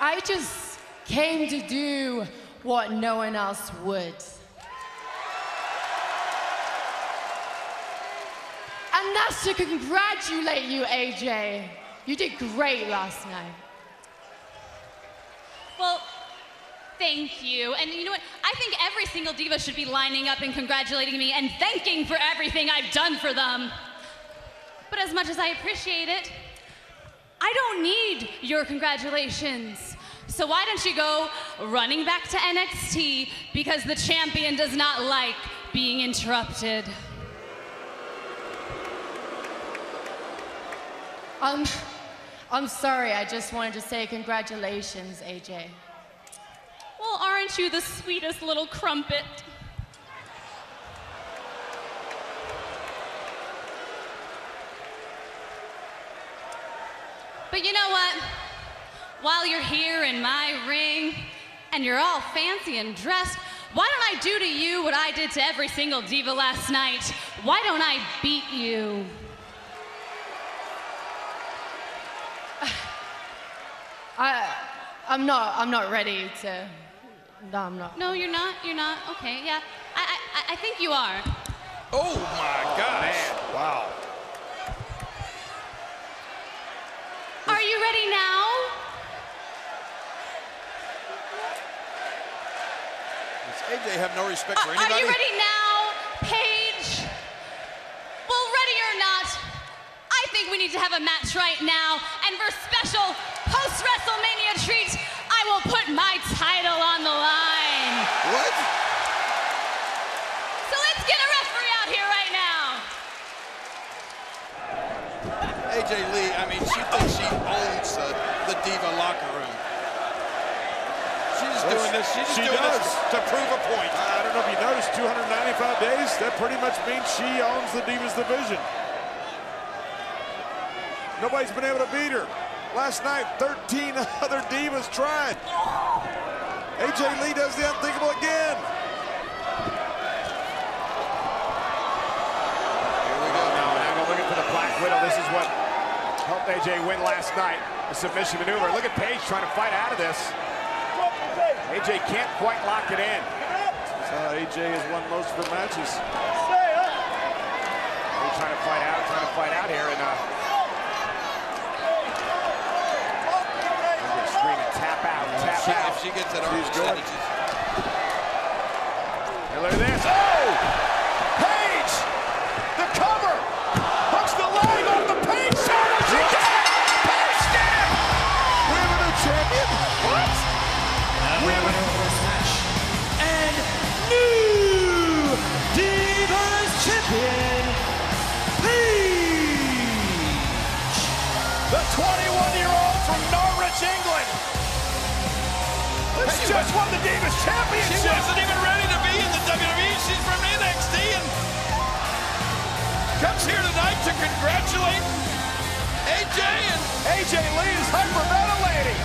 I just came to do what no one else would. And that's to congratulate you, AJ. You did great last night. Well, thank you. And you know what? I think every single diva should be lining up and congratulating me and thanking for everything I've done for them. But as much as I appreciate it, I don't need your congratulations. So why don't you go running back to NXT because the champion does not like being interrupted. Um, I'm sorry, I just wanted to say congratulations, AJ. Well, aren't you the sweetest little crumpet? But you know what? While you're here in my ring and you're all fancy and dressed, why don't I do to you what I did to every single diva last night? Why don't I beat you? I, I'm not, I'm not ready to, no, I'm not. No, you're not. You're not. Okay, yeah. I, I, I think you are. Oh my gosh. Wow. Are you ready now? AJ have no respect for anybody? Are you ready now, Paige? Well, ready or not, I think we need to have a match right now. And for special post WrestleMania treat, I will put my title on the line. What? So let's get a referee out here right now. AJ Lee, I mean, she thinks she owns uh, the Diva locker room. She's just doing this. She's she doing does. this to prove a point. I don't know if you noticed, 295 days, that pretty much means she owns the Divas division. Nobody's been able to beat her. Last night, 13 other Divas tried. AJ Lee does the unthinkable again. Here we go. Now an angle looking for the Black Widow. This is what helped AJ win last night. The submission maneuver. Look at Paige trying to fight out of this. AJ can't quite lock it in. That's how AJ has won most of her matches. Paige trying to fight out, trying to fight out here, and uh, AJ screaming, tap out, tap She, out. if she gets that She's good. And look at this. Just won the Divas She wasn't even ready to be in the WWE. She's from NXT and comes here tonight to congratulate AJ and AJ Lee is hyperventilating.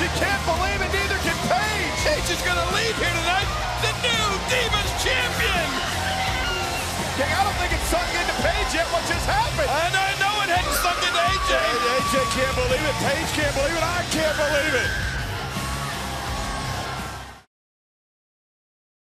She can't believe it, neither can Paige. Paige is going to leave here tonight the new Divas champion. I don't think it's sunk into Paige yet what just happened. And I know it hadn't sunk into AJ. AJ can't believe it. Paige can't believe it. I can't believe it.